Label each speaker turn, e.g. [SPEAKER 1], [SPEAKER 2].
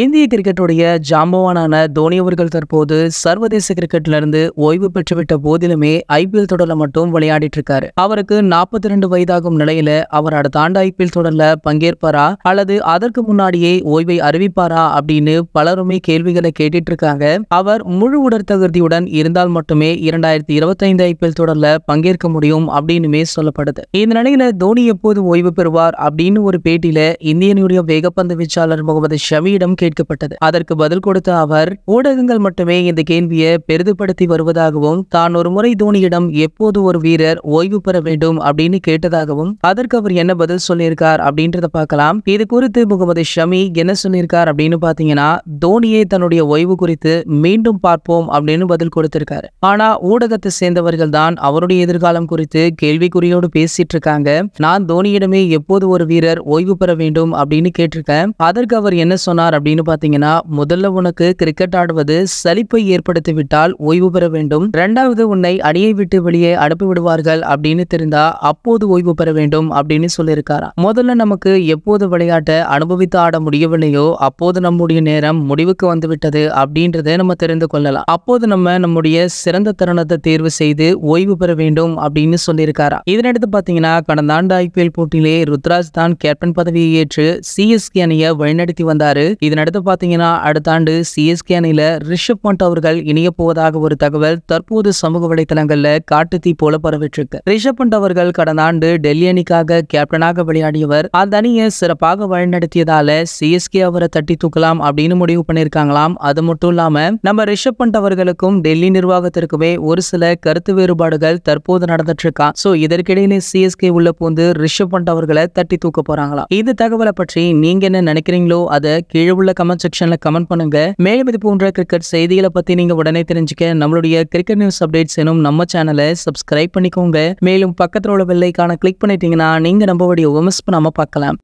[SPEAKER 1] இந்திய கிரிக்கெட்டுடைய ஜாம்பவானான தோனி அவர்கள் தற்போது சர்வதேச கிரிக்கெட்ல இருந்து ஓய்வு பெற்றுவிட்ட போதிலுமே ஐபிஎல் தொடர்ல மட்டும் விளையாடிட்டு இருக்காரு. அவருக்கு நாற்பத்தி ரெண்டு வயதாகும் நிலையில அவர் அடுத்த ஆண்டு ஐபிஎல் தொடர்ல பங்கேற்பாரா அல்லது அதற்கு முன்னாடியே ஓய்வை அறிவிப்பாரா அப்படின்னு பலருமே கேள்விகளை கேட்டுட்டு இருக்காங்க. அவர் முழு உடற்தகுதியுடன் இருந்தால் மட்டுமே இரண்டாயிரத்தி இருபத்தி ஐந்து ஐபிஎல் தொடர்ல பங்கேற்க முடியும் அப்படின்னுமே சொல்லப்படுது. இந்த நிலையில தோனி எப்போது ஓய்வு பெறுவார் அப்படின்னு ஒரு பேட்டியில இந்தியனுடைய வேகப்பந்து வீச்சாளர் முகமது ஷமியிடம் கேட்கப்பட்டது. அதற்கு பதில் கொடுத்த அவர் ஊடகங்கள் மட்டுமே இந்த கேள்வியை பெரிதுபடுத்தி வருவதாகவும் தான் ஒரு முறை தோனியிடம் எப்போது ஒரு வீரர் ஓய்வு பெற வேண்டும் அப்படின்னு கேட்டதாகவும் அதற்கு அவர் என்ன பதில் சொல்லியிருக்கார் அப்படின்றத பார்க்கலாம். இது குறித்து முகமது ஷமி என்ன சொல்லியிருக்கார் அப்படின்னு பாத்தீங்கன்னா தோனியை தன்னுடைய ஓய்வு குறித்து மீண்டும் பார்ப்போம் அப்படின்னு பதில் கொடுத்திருக்காரு. ஆனா ஊடகத்தை சேர்ந்தவர்கள் தான் அவருடைய எதிர்காலம் குறித்து கேள்விக்குறியோடு பேசிட்டு இருக்காங்க. நான் தோனியிடமே எப்போது ஒரு வீரர் ஓய்வு பெற வேண்டும் அப்படின்னு கேட்டிருக்கேன். அதற்கு அவர் என்ன சொன்னார் அப்படின்னு பாத்தீங்கன்னா முதல்ல உனக்கு கிரிக்கெட் ஆடுவது சலிப்பை ஏற்படுத்திவிட்டால் ஓய்வு பெற வேண்டும். இரண்டாவது உன்னை அணியை விட்டு வெளியே அனுப்பி விடுவார்கள் அப்படின்னு தெரிந்தா அப்போது ஓய்வு பெற வேண்டும் அப்படின்னு சொல்லியிருக்காரா? முதல்ல நமக்கு எப்போது விளையாட்டை அனுபவித்து ஆட முடியவில்லையோ அப்போது நம்முடைய நேரம் முடிவுக்கு வந்துவிட்டது அப்படின்றத நம்ம தெரிந்து கொள்ளலாம். அப்போது நம்ம நம்முடைய சிறந்த தருணத்தை தேர்வு செய்து ஓய்வு பெற வேண்டும் அப்படின்னு சொல்லியிருக்காரா? இதனடுத்து பாத்தீங்கன்னா கடந்த ஆண்டு ஐபிஎல் போட்டியிலே ருத்ராஜ் தான் கேப்டன் பதவியை ஏற்று சிஎஸ்கே அணியை வழிநடத்தி வந்தாரு. அடுத்து பார்த்தீங்கன்னா அடுத்த ஆண்டு சிஎஸ்கே அணியில ரிஷப் பண்ட் அவர்கள் இணைய போவதாக ஒரு தகவல் தற்போது சமூக வலைதளங்கள்ல காட்டுத்தீ போல பரவிட்டிருக்கு ரிஷப் பண்ட் அவர்கள் கடந்த ஆண்டு டெல்லி அணிக்காக கேப்டனாக விளையாடியவர் அந்த அணியை சிறப்பாக வழிநடத்தியதால சிஎஸ்கே அவரை தட்டி தூக்கலாம் அப்படின்னு முடிவு பண்ணியிருக்காங்களாம். அது மட்டும் இல்லாம நம்ம ரிஷப் பண்ட் அவர்களுக்கும் டெல்லி நிர்வாகத்திற்குமே ஒரு சில கருத்து வேறுபாடுகள் தற்போது நடந்துட்டு இருக்கான் சோ இதற்கிடையிலே சிஎஸ்கே உள்ள பூந்து ரிஷப் பண்ட் அவர்களை தட்டி தூக்க போறாங்களாம் இந்த தகவலை பற்றி நீங்க என்ன நினைக்கிறீங்களோ அதை கீழே உள்ள கமெண்ட் செக்ஷன்ல கமெண்ட் பண்ணுங்க. மேலும் இது போன்ற கிரிக்கெட் செய்திகளை பத்தி நீங்க உடனே தெரிஞ்சுக்க நம்மளுடைய கிரிக்கெட் நியூஸ் அப்டேட்ஸ் எனும் நம்ம சேனலை சப்ஸ்கிரைப் பண்ணிக்கோங்க. மேலும் பக்கத்துல உள்ள வெள்ளைக்கான கிளிக் பண்ணிட்டீங்கன்னா நீங்க நம்ம வீடியோவை மிஸ் பார்க்கலாம்.